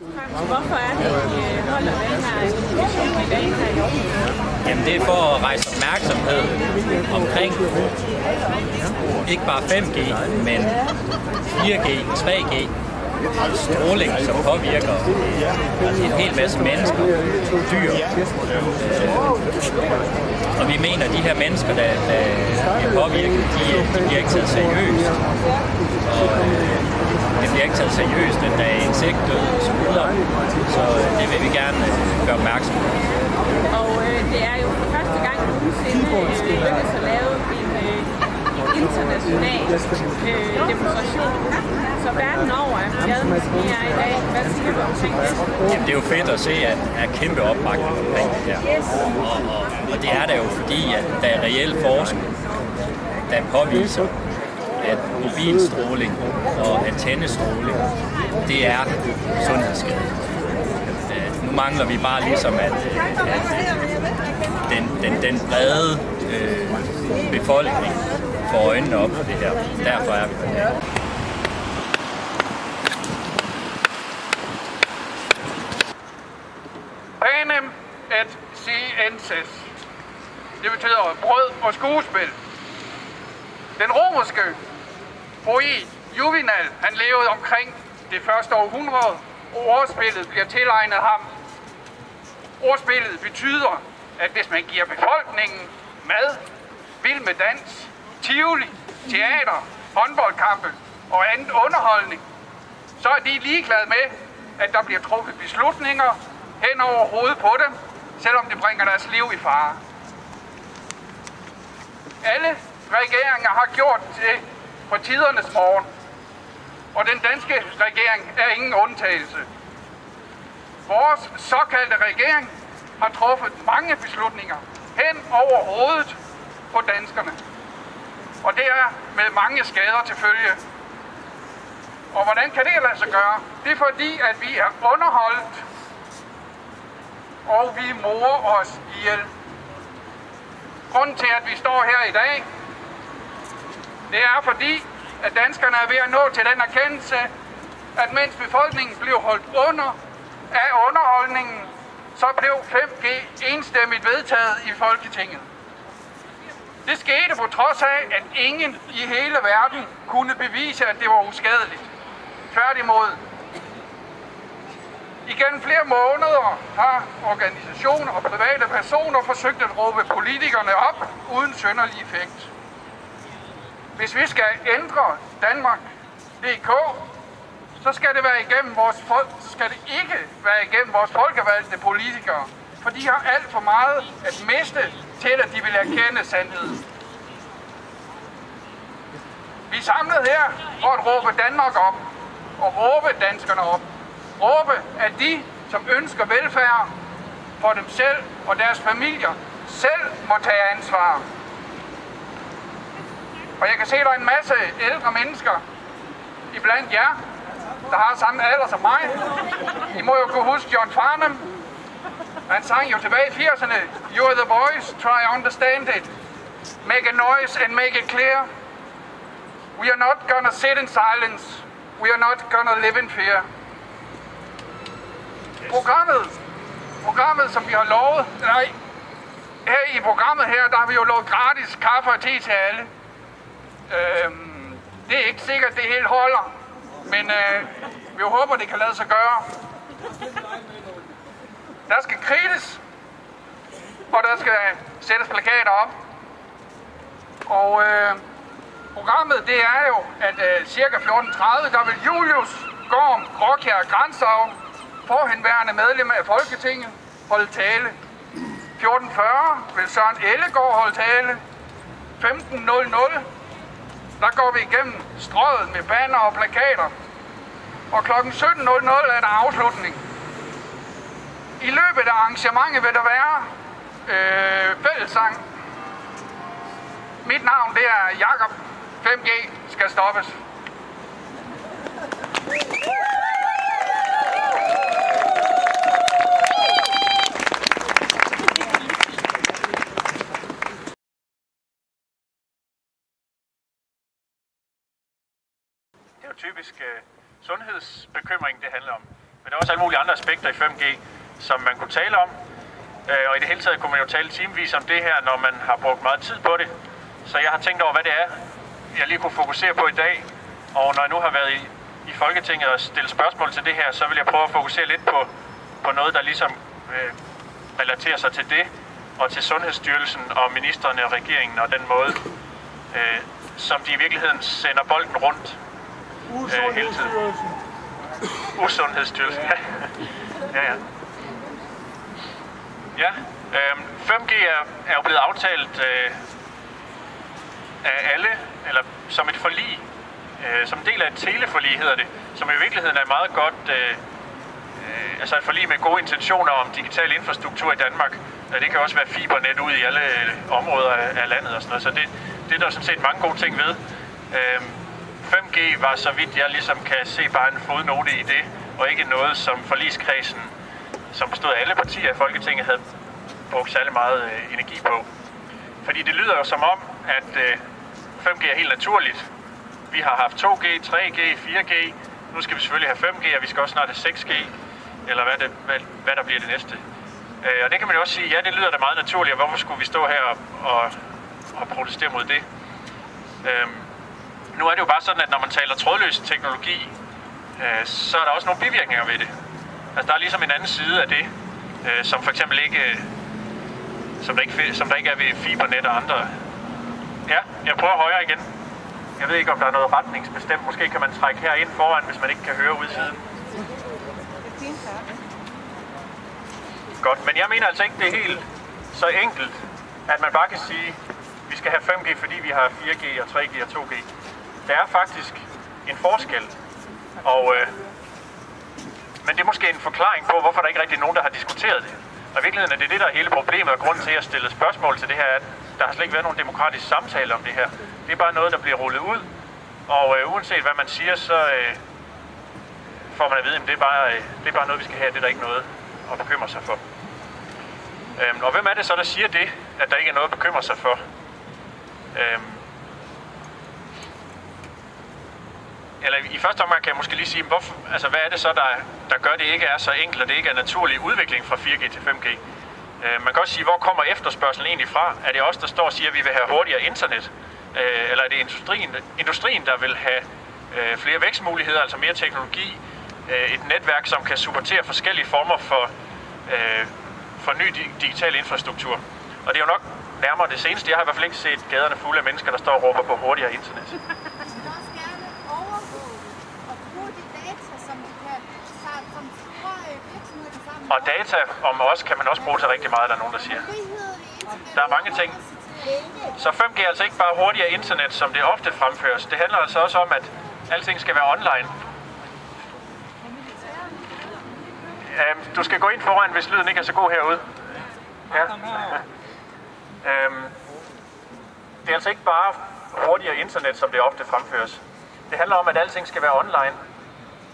Hvorfor er det, I øh, holder den her i dag her i Aarhus? Jamen det er for at rejse opmærksomhed omkring ikke bare 5G, men 4G, 3G, stråling, som påvirker altså en hel masse mennesker, dyr. Øh, og vi mener, at de her mennesker, der, der bliver påvirket, de, de bliver ikke taget seriøst. Og øh, bliver ikke taget seriøst, at der er insektdød og så videre. Så øh, det vil vi gerne øh, gøre opmærksom på. Og øh, det er jo for første gang nogensinde øh, lykkedes at lave en, øh, en international øh, demonstration. Så verden over er glade med som I er dag. Hvad siger du omkring det? Jamen, det er jo fedt at se, at der er kæmpe opbakning omkring det her. Og, og, og det er der jo fordi, at der er reel forskning, der påviser, at mobilstråling og antennestråling, det er sundhedsskadeligt. Øh, nu mangler vi bare ligesom, at, at den, den, den brede øh, befolkning får øjnene op på det her. Derfor er vi her. Panem et sciences. Det betyder brød og skuespil. Den romerske poet Juvenal, han levede omkring det første århundrede, og ordspillet bliver tilegnet ham. Ordspillet betyder, at hvis man giver befolkningen mad, vild med dans, tivoli, teater, håndboldkampe og anden underholdning, så er de ligeglade med, at der bliver truffet beslutninger hen over hovedet på dem, selvom det bringer deres liv i fare. Alle regeringer har gjort det på tidernes morgen, og den danske regering er ingen undtagelse. Vores såkaldte regering har truffet mange beslutninger hen over hovedet på danskerne. Og det er med mange skader til følge. Og hvordan kan det lade sig gøre? Det er fordi, at vi er underholdt, og vi morer os ihjel. Grunden til, at vi står her i dag, det er fordi, at danskerne er ved at nå til den erkendelse, at mens befolkningen blev holdt under af underholdningen, så blev 5G enstemmigt vedtaget i Folketinget. Det skete på trods af, at ingen i hele verden kunne bevise, at det var uskadeligt. Tværtimod. Igennem flere måneder har organisationer og private personer forsøgt at råbe politikerne op uden synderlig effekt. Hvis vi skal ændre Danmark.dk, så skal det være igennem vores folk, så skal det ikke være igennem vores folkevalgte politikere, for de har alt for meget at miste til, at de vil erkende sandheden. Vi er samlet her for at råbe Danmark op og råbe danskerne op. Råbe, at de, som ønsker velfærd for dem selv og deres familier, selv må tage ansvar. Og jeg kan se, at der er en masse ældre mennesker iblandt jer, der har samme alder som mig. I må jo kunne huske John Farnham. Han sang jo tilbage i 80'erne, You're the voice, try understand it. Make a noise and make it clear. We are not gonna sit in silence. We are not gonna live in fear. Programmet, programmet som vi har lovet, nej, her i programmet her, der har vi jo lovet gratis kaffe og te til alle. Øhm, det er ikke sikkert, det helt holder, men øh, vi håber, det kan lade sig gøre. Der skal krites, og der skal sættes plakater op. Og øh, programmet, det er jo, at øh, cirka 14.30, der vil Julius Gorm Gråkjær Grænsau, forhenværende medlem af Folketinget, holde tale. 14.40 vil Søren Ellegaard holde tale. 15.00 der går vi igennem strøget med banner og plakater. Og kl. 17.00 er der afslutning. I løbet af arrangementet vil der være øh, fællessang. Mit navn det er Jakob 5G skal stoppes. Typisk øh, sundhedsbekymring, det handler om. Men der er også alle mulige andre aspekter i 5G, som man kunne tale om. Øh, og i det hele taget kunne man jo tale timevis om det her, når man har brugt meget tid på det. Så jeg har tænkt over, hvad det er, jeg lige kunne fokusere på i dag. Og når jeg nu har været i, i Folketinget og stillet spørgsmål til det her, så vil jeg prøve at fokusere lidt på, på noget, der ligesom øh, relaterer sig til det, og til Sundhedsstyrelsen og ministerne og regeringen og den måde, øh, som de i virkeligheden sender bolden rundt øh, hele tiden. Usundhedsstyrelsen. Ja, ja. ja. ja øh, 5G er, er jo blevet aftalt øh, af alle, eller som et forlig, øh, som del af et teleforlig hedder det, som i virkeligheden er meget godt, øh, øh, altså et forlig med gode intentioner om digital infrastruktur i Danmark. Ja, det kan også være fibernet ud i alle øh, områder af landet og sådan noget, så det, det er der sådan set mange gode ting ved. Øh, 5G var, så vidt jeg ligesom kan se, bare en fodnote i det, og ikke noget, som forligskredsen, som bestod af alle partier i Folketinget, havde brugt særlig meget øh, energi på. Fordi det lyder jo som om, at øh, 5G er helt naturligt. Vi har haft 2G, 3G, 4G, nu skal vi selvfølgelig have 5G, og vi skal også snart have 6G, eller hvad, det, hvad, hvad der bliver det næste. Øh, og det kan man jo også sige, ja, det lyder da meget naturligt, og hvorfor skulle vi stå her og, og, og protestere mod det? Øh, nu er det jo bare sådan, at når man taler trådløs teknologi, øh, så er der også nogle bivirkninger ved det. Altså der er ligesom en anden side af det, øh, som for eksempel ikke, øh, som der ikke, som der ikke er ved fibernet og andre. Ja, jeg prøver højere igen. Jeg ved ikke, om der er noget retningsbestemt. Måske kan man trække her ind foran, hvis man ikke kan høre ud siden. Godt, men jeg mener altså ikke, det er helt så enkelt, at man bare kan sige, at vi skal have 5G, fordi vi har 4G og 3G og 2G der er faktisk en forskel. Og, øh, men det er måske en forklaring på, hvorfor der ikke rigtig er nogen, der har diskuteret det. Og i virkeligheden er det det, der er hele problemet, og grunden til, at jeg spørgsmål til det her, at der har slet ikke været nogen demokratisk samtale om det her. Det er bare noget, der bliver rullet ud, og øh, uanset hvad man siger, så øh, får man at vide, at det er, bare, øh, det er bare noget, vi skal have, det er der ikke noget at bekymre sig for. Øhm, og hvem er det så, der siger det, at der ikke er noget at bekymre sig for? Øhm, eller i første omgang kan jeg måske lige sige, hvorfor, altså, hvad er det så, der, der gør, at det ikke er så enkelt, og det ikke er naturlig udvikling fra 4G til 5G? Øh, man kan også sige, hvor kommer efterspørgselen egentlig fra? Er det os, der står og siger, at vi vil have hurtigere internet? Øh, eller er det industrien, industrien der vil have øh, flere vækstmuligheder, altså mere teknologi? Øh, et netværk, som kan supportere forskellige former for, øh, for ny digital infrastruktur. Og det er jo nok nærmere det seneste. Jeg har i hvert fald ikke set gaderne fulde af mennesker, der står og råber på hurtigere internet. Og data om os kan man også bruge til rigtig meget, der er nogen, der siger. Der er mange ting. Så 5G er altså ikke bare hurtigere internet, som det ofte fremføres. Det handler altså også om, at alting skal være online. Øhm, du skal gå ind foran, hvis lyden ikke er så god herude. Ja. øhm, det er altså ikke bare hurtigere internet, som det ofte fremføres. Det handler om, at alting skal være online.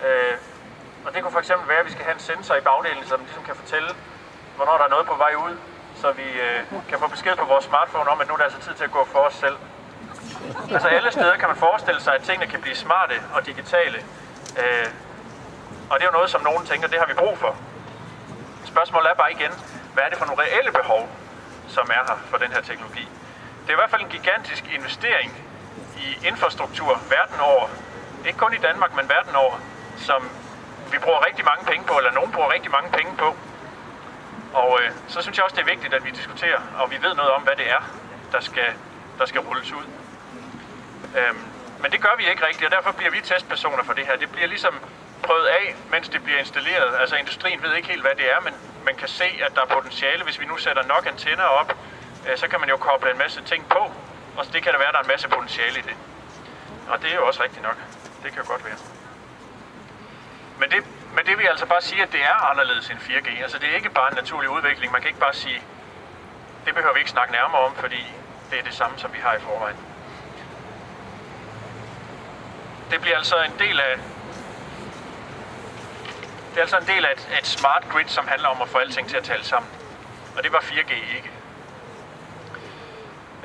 Øh, og det kunne fx være, at vi skal have en sensor i bagdelen, som ligesom kan fortælle, hvornår der er noget på vej ud, så vi øh, kan få besked på vores smartphone om, at nu er det altså tid til at gå for os selv. Altså alle steder kan man forestille sig, at tingene kan blive smarte og digitale. Øh, og det er jo noget, som nogen tænker, det har vi brug for. Spørgsmålet er bare igen, hvad er det for nogle reelle behov, som er her for den her teknologi? Det er i hvert fald en gigantisk investering i infrastruktur verden over. Ikke kun i Danmark, men verden over, som vi bruger rigtig mange penge på, eller nogen bruger rigtig mange penge på. Og øh, så synes jeg også, det er vigtigt, at vi diskuterer, og vi ved noget om, hvad det er, der skal, der skal rulles ud. Øhm, men det gør vi ikke rigtigt, og derfor bliver vi testpersoner for det her. Det bliver ligesom prøvet af, mens det bliver installeret. Altså industrien ved ikke helt, hvad det er, men man kan se, at der er potentiale. Hvis vi nu sætter nok antenner op, øh, så kan man jo koble en masse ting på, og det kan der være, at der er en masse potentiale i det. Og det er jo også rigtigt nok. Det kan jo godt være. Men det, men det vil altså bare sige, at det er anderledes end 4G. Altså det er ikke bare en naturlig udvikling. Man kan ikke bare sige, det behøver vi ikke snakke nærmere om, fordi det er det samme, som vi har i forvejen. Det bliver altså en del af det er altså en del af et, et smart grid, som handler om at få alting til at tale sammen. Og det var 4G ikke.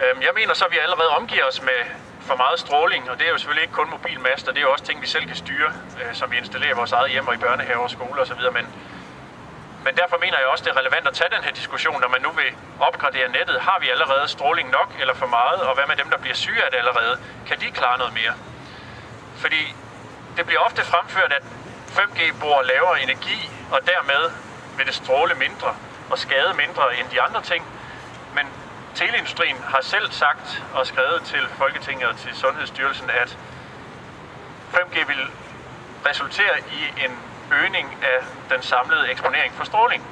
Øhm, jeg mener så, at vi allerede omgiver os med for meget stråling, og det er jo selvfølgelig ikke kun mobilmaster, det er jo også ting, vi selv kan styre, øh, som vi installerer i vores eget hjem og i børnehaver og skoler osv., men, men derfor mener jeg også, det er relevant at tage den her diskussion, når man nu vil opgradere nettet. Har vi allerede stråling nok eller for meget, og hvad med dem, der bliver syge af det allerede? Kan de klare noget mere? Fordi det bliver ofte fremført, at 5G bruger lavere energi, og dermed vil det stråle mindre og skade mindre end de andre ting. Teleindustrien har selv sagt og skrevet til Folketinget og til Sundhedsstyrelsen, at 5G vil resultere i en øgning af den samlede eksponering for stråling.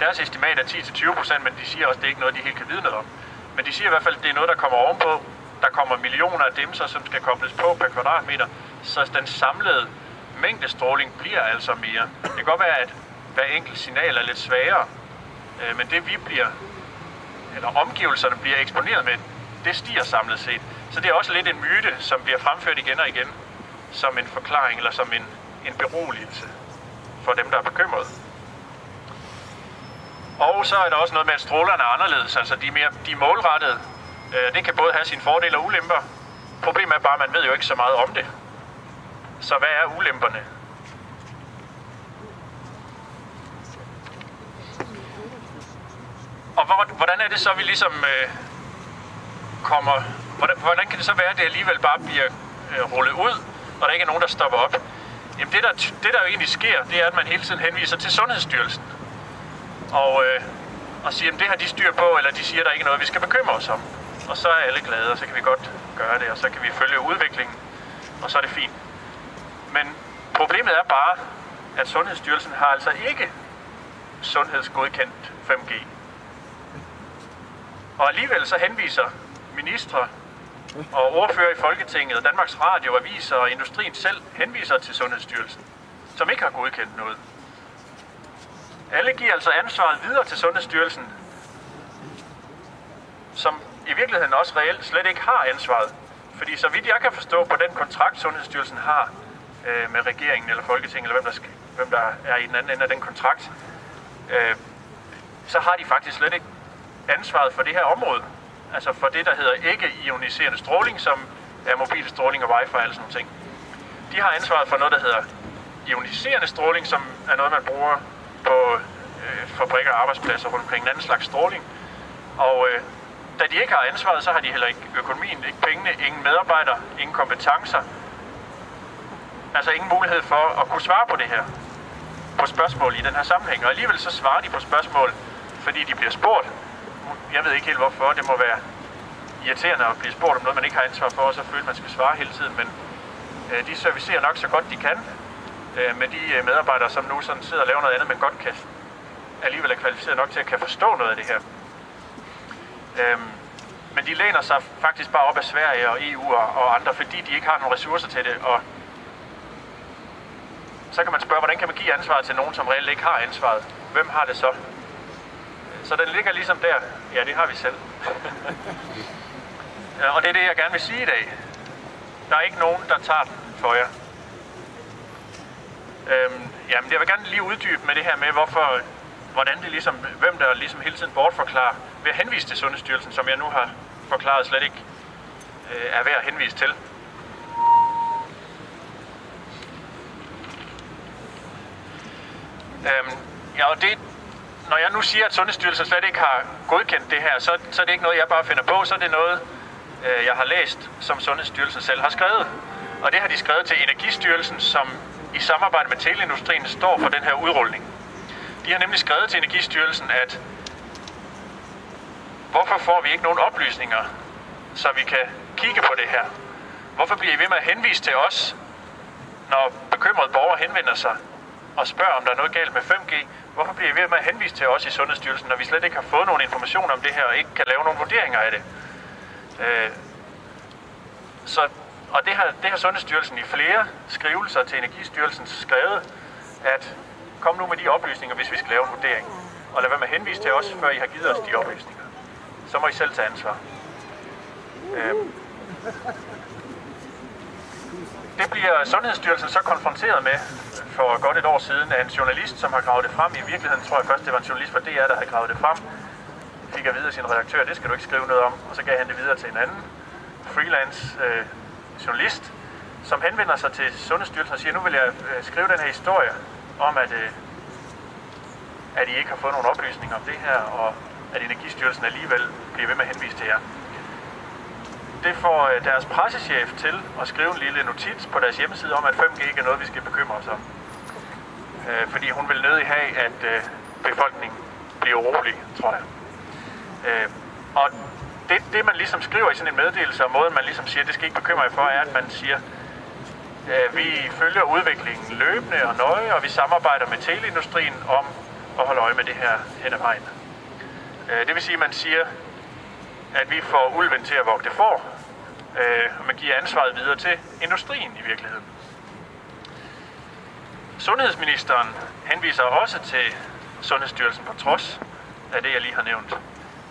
Deres estimat er 10-20%, men de siger også, at det er ikke noget, de helt kan vide noget om. Men de siger i hvert fald, at det er noget, der kommer ovenpå. Der kommer millioner af dimser, som skal kobles på per kvadratmeter, så den samlede mængde stråling bliver altså mere. Det kan godt være, at hver enkelt signal er lidt svagere, øh, men det vi bliver, eller omgivelserne bliver eksponeret med, det stiger samlet set. Så det er også lidt en myte, som bliver fremført igen og igen, som en forklaring eller som en, en beroligelse for dem, der er bekymrede. Og så er der også noget med, at strålerne er anderledes, altså de er, mere, de er målrettede. Øh, det kan både have sine fordele og ulemper. Problemet er bare, at man ved jo ikke så meget om det. Så hvad er ulemperne? Og hvordan er det så, vi ligesom øh, kommer... Hvordan, hvordan kan det så være, at det alligevel bare bliver øh, rullet ud, og der ikke er nogen, der stopper op? Jamen det der, det, der jo egentlig sker, det er, at man hele tiden henviser til Sundhedsstyrelsen. Og, øh, og siger, at det har de styr på, eller de siger, at der ikke er noget, vi skal bekymre os om. Og så er alle glade, og så kan vi godt gøre det, og så kan vi følge udviklingen, og så er det fint. Men problemet er bare, at Sundhedsstyrelsen har altså ikke sundhedsgodkendt 5G. Og alligevel så henviser ministre og ordfører i Folketinget, og Danmarks Radio, aviser og industrien selv henviser til Sundhedsstyrelsen, som ikke har godkendt noget. Alle giver altså ansvaret videre til Sundhedsstyrelsen, som i virkeligheden også reelt slet ikke har ansvaret. Fordi så vidt jeg kan forstå på den kontrakt, Sundhedsstyrelsen har øh, med regeringen eller Folketinget, eller hvem der, skal, hvem der er i den anden ende af den kontrakt, øh, så har de faktisk slet ikke ansvaret for det her område. Altså for det, der hedder ikke-ioniserende stråling, som er mobilstråling og wifi og sådan nogle ting. De har ansvaret for noget, der hedder ioniserende stråling, som er noget, man bruger på øh, fabrikker og arbejdspladser rundt omkring en anden slags stråling. Og øh, da de ikke har ansvaret, så har de heller ikke økonomien, ikke pengene, ingen medarbejdere, ingen kompetencer. Altså ingen mulighed for at kunne svare på det her, på spørgsmål i den her sammenhæng. Og alligevel så svarer de på spørgsmål, fordi de bliver spurgt. Jeg ved ikke helt hvorfor, det må være irriterende at blive spurgt om noget, man ikke har ansvar for, og så føler man skal svare hele tiden. Men øh, de servicerer nok så godt de kan, øh, med de øh, medarbejdere, som nu sådan sidder og laver noget andet, men godt kan alligevel er kvalificeret nok til at kan forstå noget af det her. Øhm, men de læner sig faktisk bare op af Sverige og EU og, og andre, fordi de ikke har nogen ressourcer til det. Og så kan man spørge, hvordan kan man give ansvaret til nogen, som reelt ikke har ansvaret? Hvem har det så? Så den ligger ligesom der. Ja, det har vi selv. og det er det, jeg gerne vil sige i dag. Der er ikke nogen, der tager den for jer. Øhm, jamen, jeg vil gerne lige uddybe med det her med, hvorfor, hvordan det ligesom, hvem der ligesom hele tiden bortforklarer ved at henvise til Sundhedsstyrelsen, som jeg nu har forklaret slet ikke øh, er værd at henvise til. Øhm, ja, og det, når jeg nu siger, at Sundhedsstyrelsen slet ikke har godkendt det her, så, så er det ikke noget, jeg bare finder på, så er det noget, øh, jeg har læst, som Sundhedsstyrelsen selv har skrevet. Og det har de skrevet til Energistyrelsen, som i samarbejde med teleindustrien står for den her udrulning. De har nemlig skrevet til Energistyrelsen, at hvorfor får vi ikke nogen oplysninger, så vi kan kigge på det her? Hvorfor bliver I ved med at henvise til os, når bekymrede borgere henvender sig og spørger, om der er noget galt med 5G? Hvorfor bliver I ved med at henvise til os i Sundhedsstyrelsen, når vi slet ikke har fået nogen information om det her og ikke kan lave nogen vurderinger af det? Øh, så og det har, det har Sundhedsstyrelsen i flere skrivelser til Energistyrelsen skrevet, at kom nu med de oplysninger, hvis vi skal lave en vurdering. Og lad være med at henvise til os, før I har givet os de oplysninger. Så må I selv tage ansvar. Øh, det bliver Sundhedsstyrelsen så konfronteret med for godt et år siden af en journalist, som har gravet det frem. I virkeligheden tror jeg først, det var en journalist fra DR, der havde gravet det frem. Fik jeg videre sin redaktør, det skal du ikke skrive noget om. Og så gav han det videre til en anden freelance øh, journalist, som henvender sig til Sundhedsstyrelsen og siger, nu vil jeg øh, skrive den her historie om, at, øh, at I ikke har fået nogen oplysninger om det her, og at Energistyrelsen alligevel bliver ved med at henvise til jer. Det får øh, deres pressechef til at skrive en lille notits på deres hjemmeside om, at 5G ikke er noget, vi skal bekymre os om. Øh, fordi hun vil nødig have, at øh, befolkningen bliver urolig, tror jeg. Øh, og det, det, man ligesom skriver i sådan en meddelelse, og måden man ligesom siger, det skal ikke bekymre jer for, er, at man siger, øh, vi følger udviklingen løbende og nøje, og vi samarbejder med teleindustrien om at holde øje med det her hen ad vejen. Øh, det vil sige, at man siger, at vi får ulven til at vogte for, øh, og man giver ansvaret videre til industrien i virkeligheden. Sundhedsministeren henviser også til Sundhedsstyrelsen på trods af det, jeg lige har nævnt.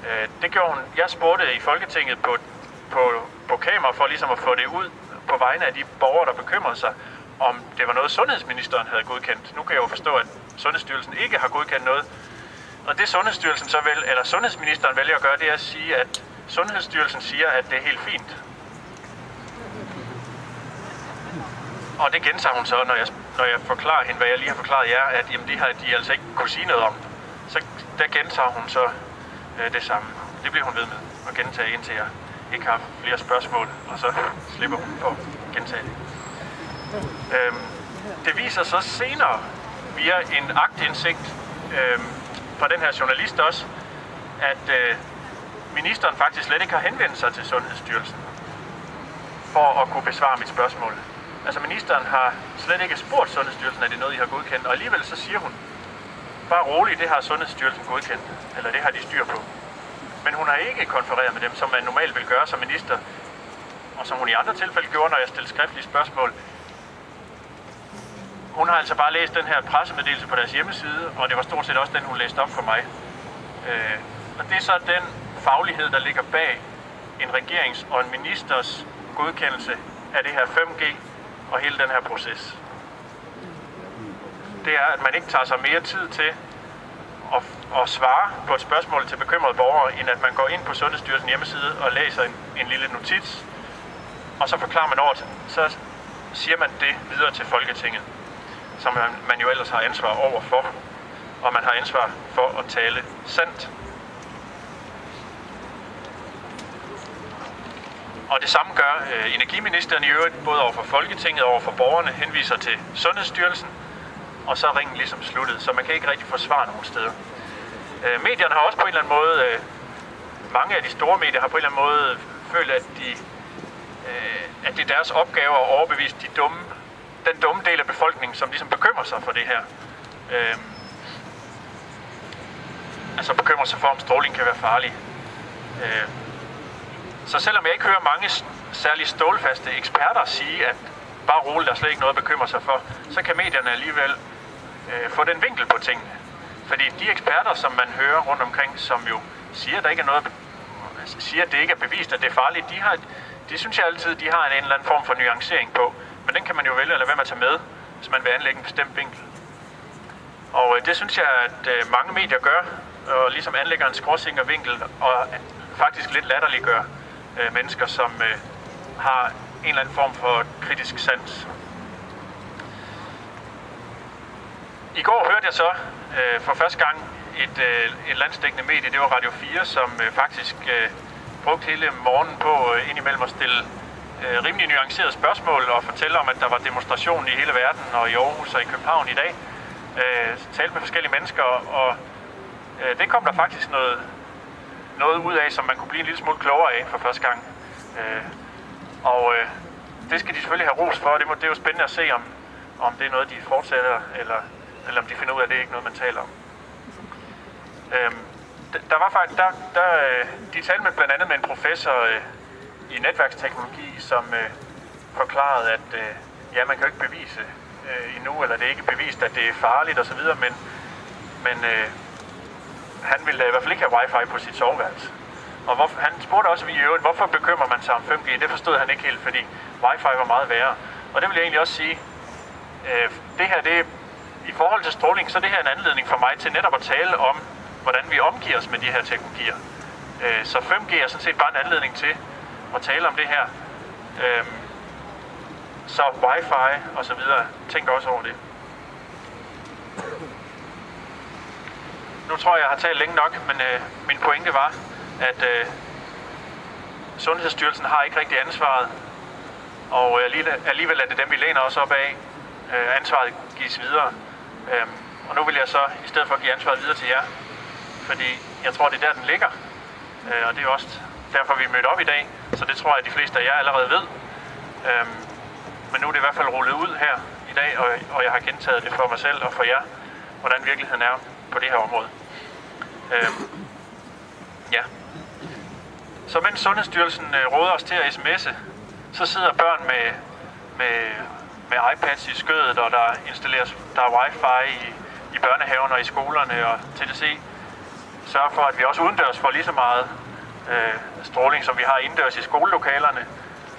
Øh, det gjorde hun. Jeg spurgte i Folketinget på, på, på kamera for ligesom at få det ud på vegne af de borgere, der bekymrede sig, om det var noget, sundhedsministeren havde godkendt. Nu kan jeg jo forstå, at Sundhedsstyrelsen ikke har godkendt noget. Og det Sundhedsstyrelsen så vel, eller Sundhedsministeren vælger at gøre, det er at sige, at Sundhedsstyrelsen siger, at det er helt fint. Og det gentager hun så, når jeg, når jeg forklarer hende, hvad jeg lige har forklaret jer, at jamen, det har de altså ikke kunne sige noget om. Så der gentager hun så øh, det samme. Det bliver hun ved med at gentage, indtil jeg ikke har flere spørgsmål, og så slipper hun for at gentage det. Øhm, det viser så senere via en agtindsigt øhm, fra den her journalist også, at øh, ministeren faktisk slet ikke har henvendt sig til Sundhedsstyrelsen for at kunne besvare mit spørgsmål. Altså ministeren har slet ikke spurgt Sundhedsstyrelsen, at det er noget, I har godkendt, og alligevel så siger hun, bare roligt, det har Sundhedsstyrelsen godkendt, eller det har de styr på. Men hun har ikke konfereret med dem, som man normalt vil gøre som minister, og som hun i andre tilfælde gjorde, når jeg stillede skriftlige spørgsmål. Hun har altså bare læst den her pressemeddelelse på deres hjemmeside, og det var stort set også den, hun læste op for mig. Øh, og det er så den faglighed, der ligger bag en regerings og en ministers godkendelse af det her 5G og hele den her proces. Det er, at man ikke tager sig mere tid til at, at svare på et spørgsmål til bekymrede borgere, end at man går ind på Sundhedsstyrelsen hjemmeside og læser en, en lille notits, og så forklarer man over, til, så siger man det videre til Folketinget, som man, man jo ellers har ansvar over for, og man har ansvar for at tale sandt. Og det samme gør øh, energiministeren i øvrigt, både over for Folketinget og over for borgerne, henviser til Sundhedsstyrelsen, og så er ringen ligesom sluttet, så man kan ikke rigtig få svar nogen steder. Øh, medierne har også på en eller anden måde, øh, mange af de store medier har på en eller anden måde følt, at, de, øh, at det er deres opgave at overbevise de dumme, den dumme del af befolkningen, som ligesom bekymrer sig for det her. Øh, altså bekymrer sig for, om stråling kan være farlig. Øh, så selvom jeg ikke hører mange særlig stålfaste eksperter sige, at bare roligt, der er slet ikke noget at bekymre sig for, så kan medierne alligevel øh, få den vinkel på tingene. Fordi de eksperter, som man hører rundt omkring, som jo siger, at der ikke er noget, siger, at det ikke er bevist, at det er farligt, de har, de synes jeg altid, de har en eller anden form for nuancering på. Men den kan man jo vælge eller hvad man tager med, hvis man vil anlægge en bestemt vinkel. Og øh, det synes jeg, at øh, mange medier gør, og ligesom anlægger en vinkel, og faktisk lidt latterliggør øh, mennesker, som øh, har en eller anden form for kritisk sans. I går hørte jeg så øh, for første gang et, øh, et landsdækkende medie, det var Radio 4, som øh, faktisk øh, brugte hele morgenen på øh, indimellem at stille øh, rimelig nuancerede spørgsmål og fortælle om, at der var demonstration i hele verden og i Aarhus og i København i dag. Øh, talte med forskellige mennesker, og øh, det kom der faktisk noget, noget ud af, som man kunne blive en lille smule klogere af for første gang. Øh, og øh, det skal de selvfølgelig have ros for, og det, må, det er jo spændende at se, om, om det er noget, de fortsætter, eller, eller om de finder ud af, at det er ikke noget, man taler om. Øh, der var faktisk, der, der, øh, de talte med blandt andet med en professor øh, i netværksteknologi, som øh, forklarede, at øh, ja, man kan jo ikke bevise øh, endnu, eller det er ikke bevist, at det er farligt osv., men, men øh, han ville i hvert fald ikke have wifi på sit soveværelse. Og hvor, han spurgte også i øvrigt, hvorfor bekymrer man sig om 5G? Det forstod han ikke helt, fordi wifi var meget værre. Og det vil jeg egentlig også sige, øh, det her, det i forhold til stråling, så er det her en anledning for mig til netop at tale om, hvordan vi omgiver os med de her teknologier. Øh, så 5G er sådan set bare en anledning til at tale om det her. Øh, så wifi og så videre, tænk også over det. Nu tror jeg, jeg har talt længe nok, men øh, min pointe var, at øh, Sundhedsstyrelsen har ikke rigtig ansvaret, og øh, alligevel er det dem, vi læner os op af. Øh, ansvaret gives videre. Øh, og nu vil jeg så, i stedet for at give ansvaret videre til jer, fordi jeg tror, det er der, den ligger. Øh, og det er også derfor, vi er mødt op i dag. Så det tror jeg, at de fleste af jer allerede ved. Øh, men nu er det i hvert fald rullet ud her i dag, og, og jeg har gentaget det for mig selv og for jer, hvordan virkeligheden er på det her område. Øh, ja. Så mens Sundhedsstyrelsen øh, råder os til at sms'e, så sidder børn med, med, med iPads i skødet, og der installeres der er wifi i, i børnehaven og i skolerne, og TDC sørger for, at vi også udendørs får lige så meget øh, stråling, som vi har indendørs i skolelokalerne.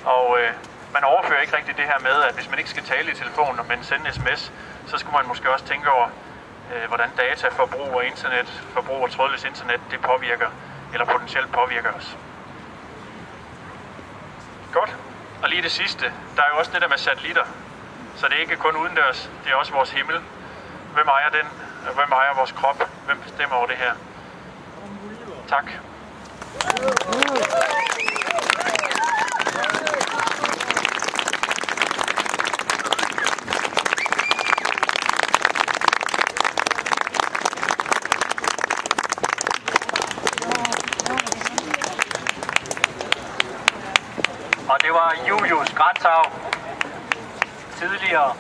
Og øh, man overfører ikke rigtig det her med, at hvis man ikke skal tale i telefonen, men sende sms, så skulle man måske også tænke over, øh, hvordan dataforbrug og internetforbrug og trådløst internet, det påvirker, eller potentielt påvirker os. Godt. Og lige det sidste, der er jo også det der med satellitter. Så det er ikke kun udendørs, det er også vores himmel. Hvem ejer den? Hvem ejer vores krop? Hvem bestemmer over det her? Tak. det var Julius Grænshav, tidligere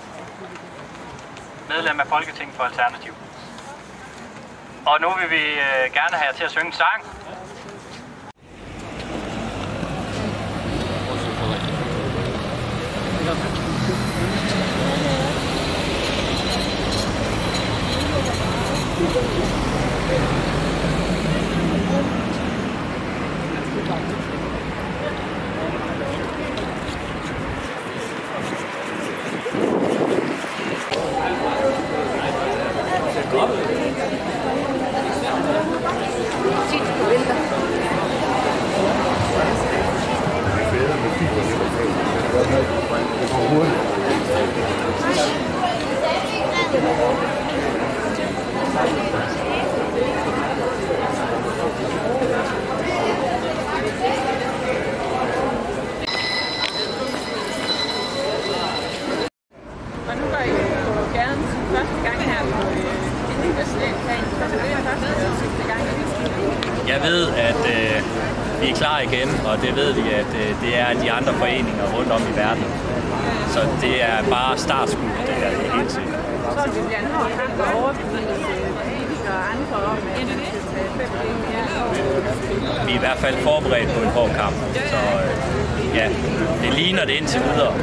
medlem af Folketinget for Alternativ. Og nu vil vi øh, gerne have jer til at synge en sang. Igen, og det ved vi, at øh, det er de andre foreninger rundt om i verden. Så det er bare startskud, det her, det er helt sikkert. Så det bliver en hård kamp at overbevise politikere og andre om, at vi er i hvert fald forberedt på en hård kamp. Så øh, ja, det ligner det indtil videre.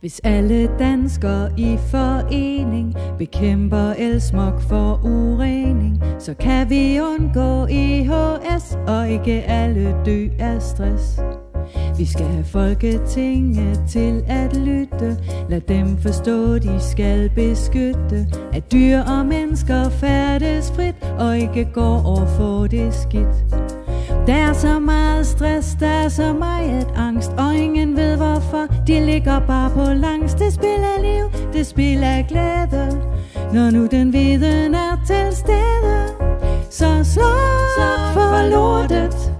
Hvis alle danskere i forening bekæmper elsmok for urening, så kan vi undgå EHS og ikke alle dø af stress. Vi skal have Folketinget til at lytte. Lad dem forstå, de skal beskytte. At dyr og mennesker færdes frit Og ikke går og får det skidt der er så meget stress, der er så meget angst Og ingen ved hvorfor, de ligger bare på langs. Det spiller liv, det spiller glæde. Når nu den viden er til stede Så slå for lortet.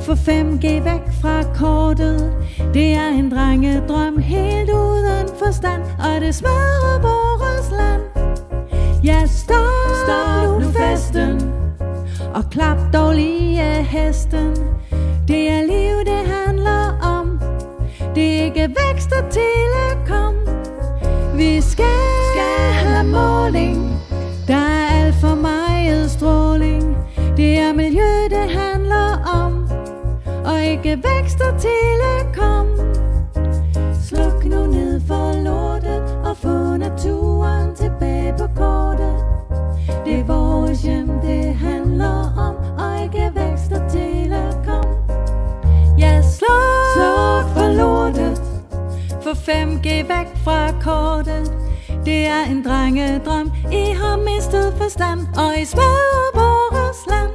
Få 5G væk fra kortet. Det er en drengedrøm helt uden forstand Og det smadrer vores land. Ja, stop, stop nu festen og klap dog lige hesten. Det er liv, det handler om. Det er ikke vækst og telekom. Vi skal, skal have måling. Der er alt for meget stråling. Det er miljø, det handler om. Og ikke vækst og telekom. 5G væk fra kortet. Det er en drengedrøm, I har mistet forstand Og I smadrer vores land.